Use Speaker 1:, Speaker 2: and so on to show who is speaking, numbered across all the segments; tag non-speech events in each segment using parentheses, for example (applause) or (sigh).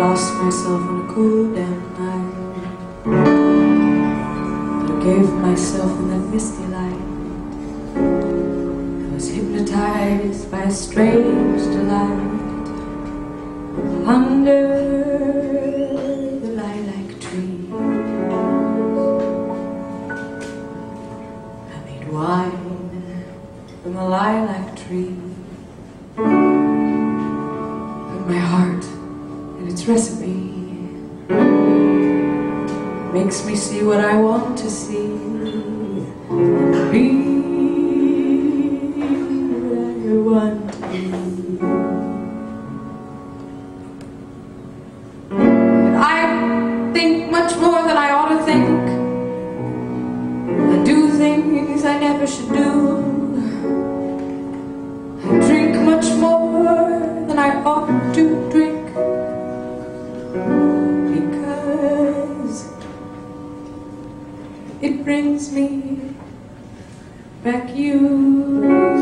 Speaker 1: lost myself on a cool damp night. I gave myself in that misty light. I was hypnotized by a strange delight. Under the lilac tree, I made wine from the lilac tree. Makes me see what I want to see. Be what I want to be. I think much more than I ought to think. I do things I never should do. It brings me back you.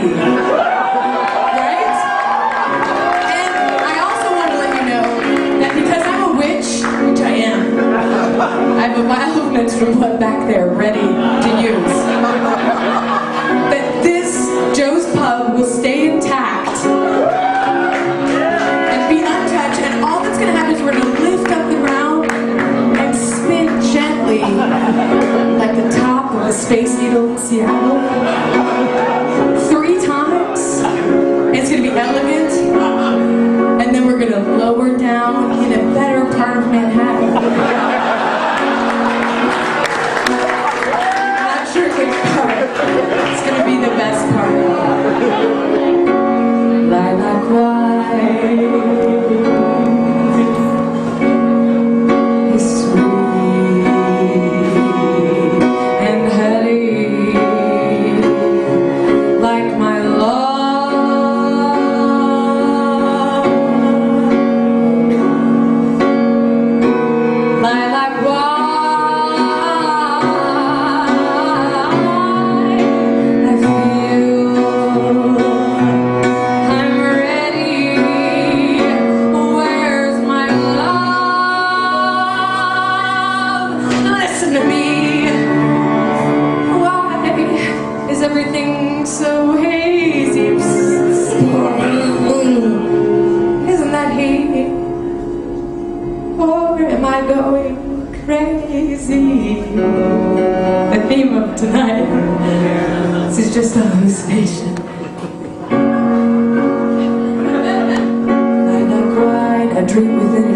Speaker 1: Right? And I also want to let you know that because I'm a witch, which I am, I have a vial of menstrual blood back there ready to use. That this Joe's Pub will stay intact and be untouched, and all that's going to happen is we're going to lift up the ground and spin gently like the top of a space needle in Seattle. Crazy? The theme of tonight. This is just a hallucination. (laughs) I not cry, I dream within a.